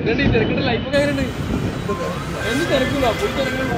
എങ്ങനെയുണ്ട് ഈ തിരക്കിന്റെ ലൈഫൊക്കെ എങ്ങനെയുണ്ട്? എന്ത് തിരക്കില്ല പോയി തിരക്കില്ല.